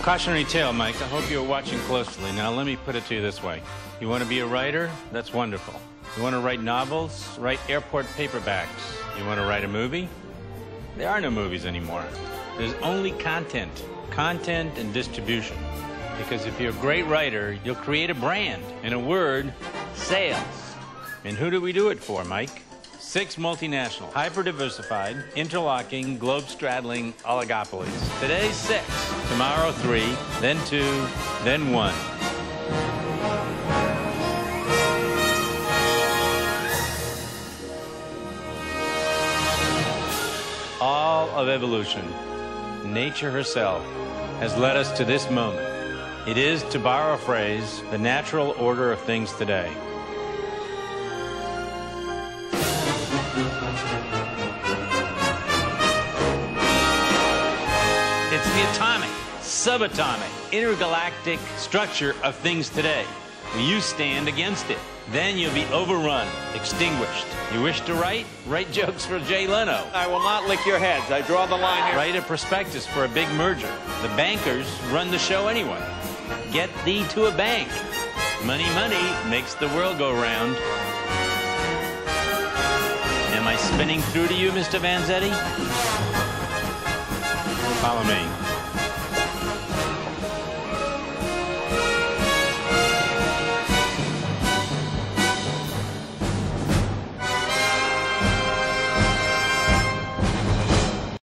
Cautionary tale, Mike. I hope you're watching closely. Now, let me put it to you this way. You want to be a writer? That's wonderful. You want to write novels? Write airport paperbacks. You want to write a movie? There are no movies anymore. There's only content. Content and distribution. Because if you're a great writer, you'll create a brand. In a word, sales. And who do we do it for, Mike? Six multinational, hyper diversified, interlocking, globe straddling oligopolies. Today, six. Tomorrow, three. Then two. Then one. All of evolution, nature herself, has led us to this moment. It is, to borrow a phrase, the natural order of things today. It's the atomic, subatomic, intergalactic structure of things today. You stand against it. Then you'll be overrun, extinguished. You wish to write? Write jokes for Jay Leno. I will not lick your heads. I draw the line here. Write a prospectus for a big merger. The bankers run the show anyway. Get thee to a bank. Money, money makes the world go round. Am I spinning through to you, Mr. Vanzetti? Follow me.